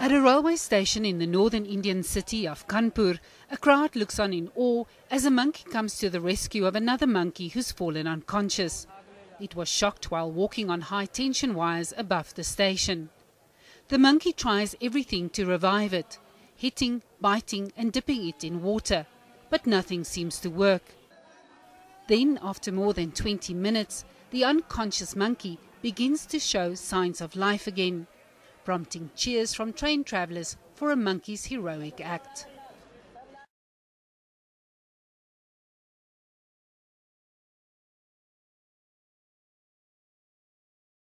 At a railway station in the northern Indian city of Kanpur, a crowd looks on in awe as a monkey comes to the rescue of another monkey who's fallen unconscious. It was shocked while walking on high tension wires above the station. The monkey tries everything to revive it, hitting, biting, and dipping it in water, but nothing seems to work. Then, after more than 20 minutes, the unconscious monkey begins to show signs of life again prompting cheers from train travellers for a monkey's heroic act.